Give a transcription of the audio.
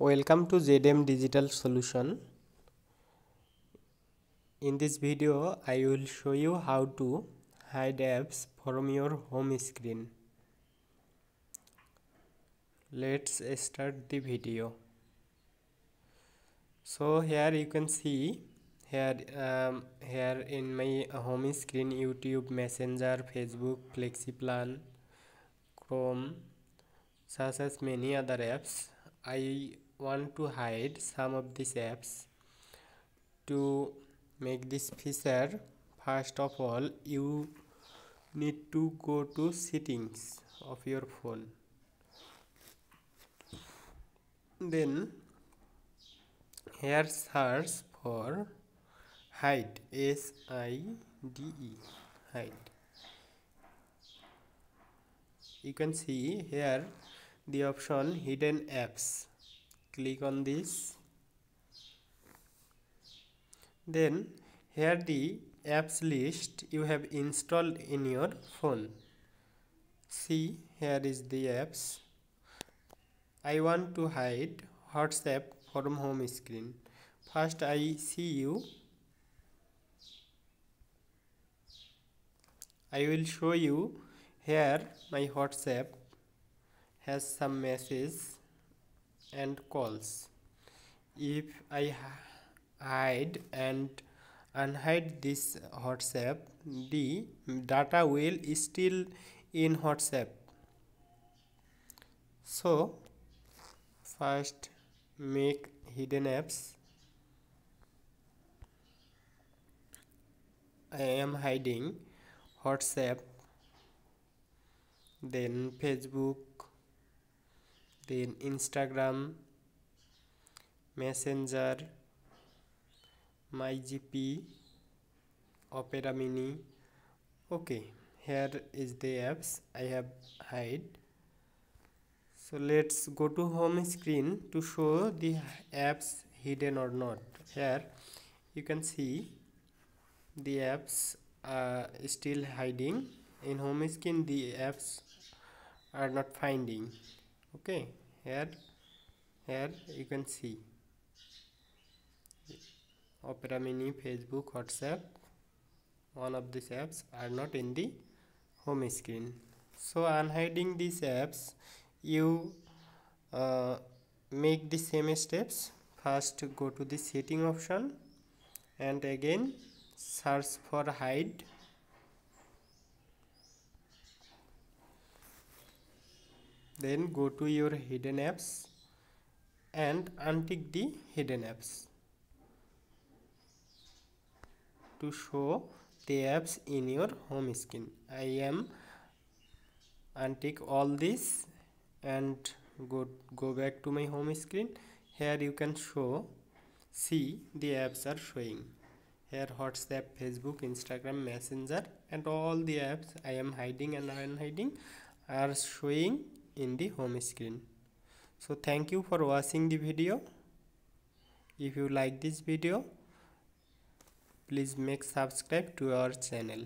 Welcome to ZM Digital Solution. In this video, I will show you how to hide apps from your home screen. Let's start the video. So here you can see here um, here in my home screen YouTube, Messenger, Facebook, FlexiPlan, Chrome, such as many other apps. I want to hide some of these apps to make this feature first of all you need to go to settings of your phone. Then here search for hide s i d e hide. You can see here the option hidden apps click on this. Then here the apps list you have installed in your phone. See here is the apps. I want to hide WhatsApp from home screen. First I see you. I will show you here my WhatsApp has some messages and calls. If I hide and unhide this WhatsApp the data will still in WhatsApp. So first make hidden apps. I am hiding WhatsApp. Then Facebook then instagram messenger mygp opera mini okay here is the apps i have hide so let's go to home screen to show the apps hidden or not. Here you can see the apps are still hiding. In home screen the apps are not finding okay here here you can see. Opera mini facebook whatsapp one of these apps are not in the home screen. So unhiding these apps. You uh, make the same steps. First go to the setting option and again search for hide then go to your hidden apps and untick the hidden apps. To show the apps in your home screen i am untick all this and go go back to my home screen. Here you can show see the apps are showing. Here whatsapp facebook instagram messenger and all the apps i am hiding and unhiding are showing in the home screen. So thank you for watching the video. If you like this video please make subscribe to our channel